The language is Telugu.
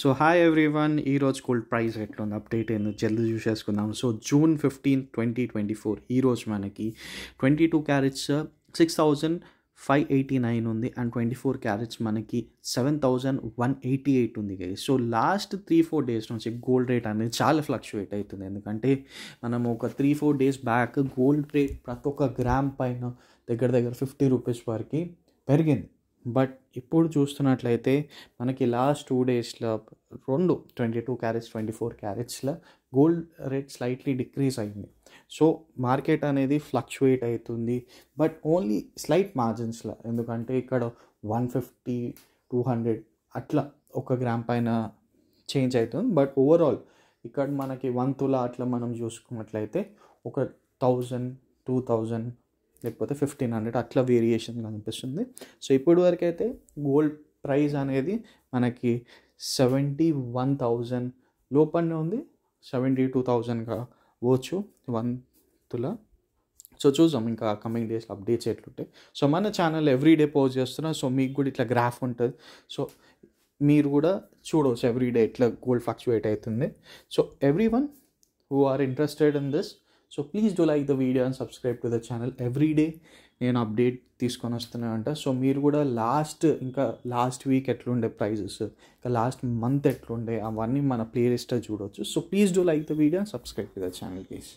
సో హాయ్ ఎవ్రీవన్ ఈరోజు గోల్డ్ ప్రైస్ ఎట్లుంది? అప్డేట్ ఏందో? జల్దీ చూసేసుకుందాం. So June fifteen twenty twenty four ఈరోజు మనకి twenty two carats six thousand five eighty nine ఉంది. అండ్ ట్వంటీ ఫోర్ క్యారెట్స్ మనకి seven thousand one eighty eight ఉంది కదా so last three four days నుంచి గోల్డ్ రేట్ అనేది చాలా ఫ్లక్చువేట్ అవుతుంది. ఎందుకంటే మనం ఒక three four days back gold rate ప్రతి ఒక్క గ్రామ్ పైన దగ్గర దగ్గర ఫిఫ్టీ రూపీస్ వరకు పెరిగింది. బట్ ఇప్పుడు చూస్తున్నట్లయితే మనకి లాస్ట్ టూ డేస్లో రెండు twenty two carats twenty four క్యారెట్స్లో gold rate slightly decrease అయింది. సో మార్కెట్ అనేది ఫ్లక్చువేట్ అవుతుంది బట్ ఓన్లీ స్లైట్ మార్జిన్స్లో ఎందుకంటే ఇక్కడ వన్ ఫిఫ్టీ టూ హండ్రెడ్ అట్లా ఒక గ్రామ్ పైన చేంజ్ అవుతుంది బట్ ఓవరాల్ ఇక్కడ మనకి వన్ తులా అట్లా మనం చూసుకున్నట్లయితే ఒక థౌజండ్ టూ థౌజండ్ లేకపోతే ఫిఫ్టీన్ హండ్రెడ్ అట్లా వేరియేషన్ కనిపిస్తుంది. సో ఇప్పటి వరకు అయితే గోల్డ్ ప్రైస్ అనేది మనకి సెవెంటీ వన్ థౌజండ్ లోపలనే ఉంది. సెవెంటీ టూ థౌజండ్గా పోవచ్చు. వన్ తులా. సో చూద్దాం ఇంకా కమింగ్ డేస్లో అప్డేట్స్ ఎట్లుంటాయి. సో మన ఛానల్ ఎవ్రీ డే పోస్ట్ చేస్తున్నా. సో మీకు కూడా ఇట్లా గ్రాఫ్ ఉంటుంది. సో మీరు కూడా చూడవచ్చు ఎవ్రీ డే గోల్డ్ ఫ్లక్చువేట్ అవుతుంది. So everyone who are interested in this so please do like the video and subscribe to the channel every day నేను అప్డేట్ తీసుకొని వస్తున్నానంట. అంట సో మీరు కూడా లాస్ట్ ఇంకా లాస్ట్ వీక్ ఎట్లుండే ప్రైజెస్ ఇంకా లాస్ట్ మంత్ ఎట్లుండే? అవన్నీ మన ప్లేలిస్ట్లో చూడవచ్చు so please do like the video and subscribe to the channel please